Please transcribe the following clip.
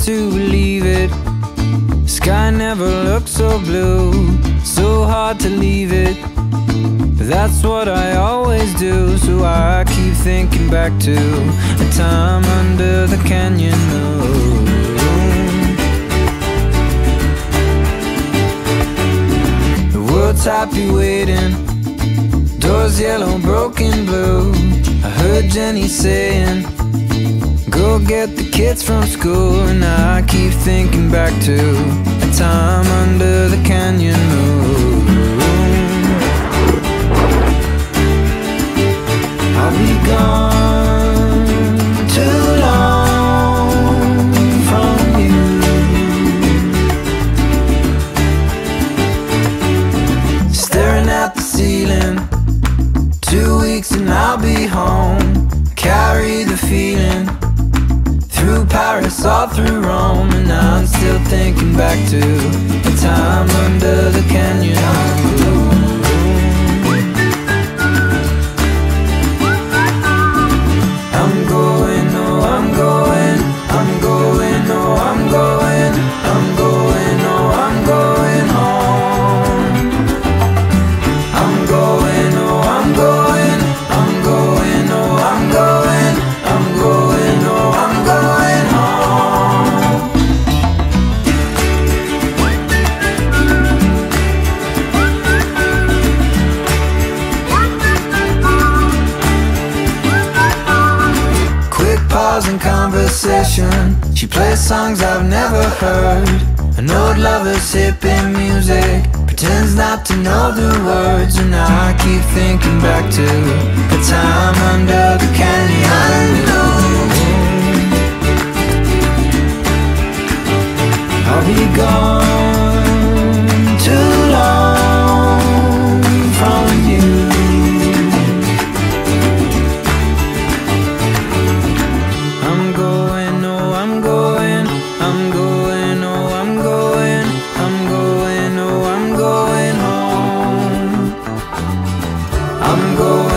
to believe it. Sky never looked so blue So hard to leave it. That's what I always do So I keep thinking back to A time under the canyon moon. The world's happy waiting Doors yellow, broken blue. I heard Jenny saying Get the kids from school, and I keep thinking back to a time under the canyon moon. I'll be gone too long from you. Staring at the ceiling, two weeks and I'll be home. Carry the feeling Paris, all through Rome, and I'm still thinking back to the time under the canyon. In conversation. She plays songs I've never heard. An old lover's hippie music. Pretends not to know the words. And I keep thinking back to the time under I'm going